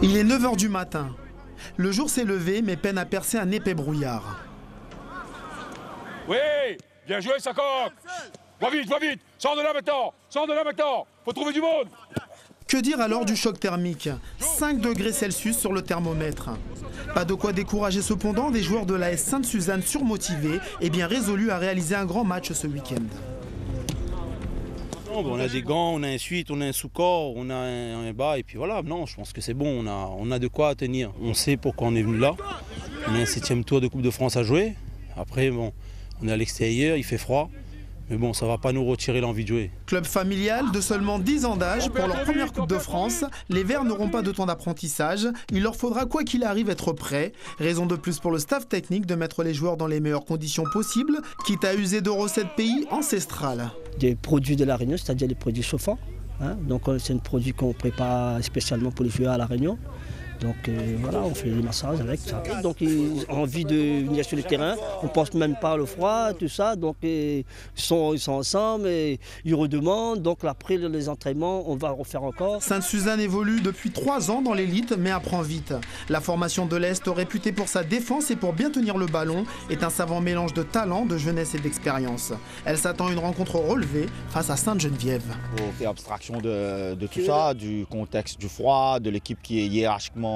Il est 9h du matin. Le jour s'est levé, mais peine à percer un épais brouillard. Oui Bien joué, ça Va vite, va vite Sors de là maintenant Sors de là maintenant Faut trouver du monde Que dire alors du choc thermique? 5 degrés Celsius sur le thermomètre. Pas de quoi décourager cependant des joueurs de la S Sainte-Suzanne surmotivés et bien résolus à réaliser un grand match ce week-end. On a des gants, on a un suite, on a un sous-corps, on a un, bas, et puis voilà. Non, je pense que c'est bon, on a, on a de quoi tenir. On sait pourquoi on est venu là. On a un septième tour de Coupe de France à jouer. Après, bon, on est à l'extérieur, il fait froid. Mais bon, ça va pas nous retirer l'envie de jouer. Club familial de seulement 10 ans d'âge pour leur première Coupe de France, les Verts n'auront pas de temps d'apprentissage. Il leur faudra quoi qu'il arrive être prêts. Raison de plus pour le staff technique de mettre les joueurs dans les meilleures conditions possibles, quitte à user de recettes pays ancestrales. Des produits de la Réunion, c'est-à-dire des produits chauffants. Hein. Donc euh, c'est un produit qu'on prépare spécialement pour les joueurs à la Réunion. Donc euh, voilà, on fait des massages avec ça. Donc ils ont envie de venir sur le terrain, on pense même pas le froid, tout ça. Donc ils sont, ils sont ensemble et ils redemandent. Donc après les entraînements, on va refaire encore. Sainte-Suzanne évolue depuis trois ans dans l'élite, mais apprend vite. La formation de l'Est, réputée pour sa défense et pour bien tenir le ballon, est un savant mélange de talent, de jeunesse et d'expérience. Elle s'attend à une rencontre relevée face à Sainte-Geneviève. On fait abstraction de, de tout ça, du contexte du froid, de l'équipe qui est hiérarchiquement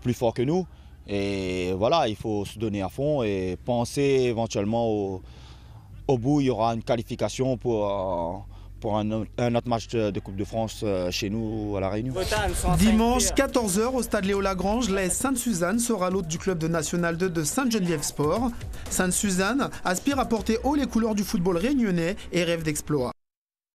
plus fort que nous. Et voilà, il faut se donner à fond et penser éventuellement au, au bout, il y aura une qualification pour, euh, pour un, autre match de Coupe de France euh, chez nous à La Réunion. Dimanche 14h au stade Léo Lagrange, l'AS Sainte-Suzanne sera l'hôte du club de National 2 de Sainte-Geneviève Sport. Sainte-Suzanne aspire à porter haut les couleurs du football réunionnais et rêve d'exploit.